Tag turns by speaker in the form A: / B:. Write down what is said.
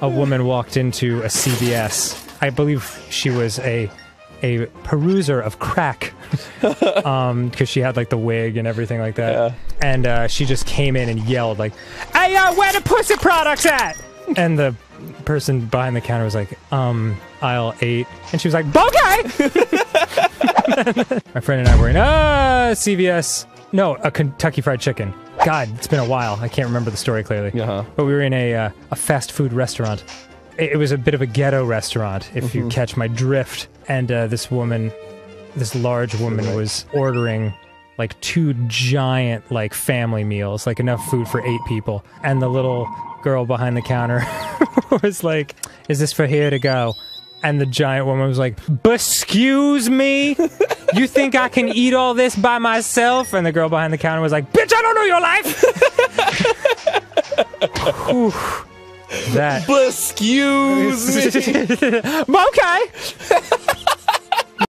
A: a woman walked into a CVS. I believe she was a a peruser of crack um because she had like the wig and everything like that.
B: Yeah.
A: and uh, she just came in and yelled like hey uh, where the pussy products at? And the person behind the counter was like um aisle 8 and she was like okay. My friend and i were in uh cvs no a kentucky fried chicken god it's been a while i can't remember the story clearly
B: Uh-huh.
A: but we were in a uh, a fast food restaurant. It, it was a bit of a ghetto restaurant, if you catch my drift. And uh, this woman, this large woman, was ordering like two giant like family meals, like enough food for eight people. And the little girl behind the counter was like, "Is this for here to go?" And the giant woman was like, "Excuse me." You think I can eat all this by myself? And the girl behind the counter was like, Bitch, I don't know your life! Whew. that.
B: Excuse me.
A: okay.